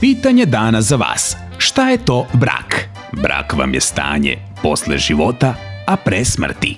Pitanje dana za vas. Šta je to brak? Brak vam je stanje posle života, a pre smrti.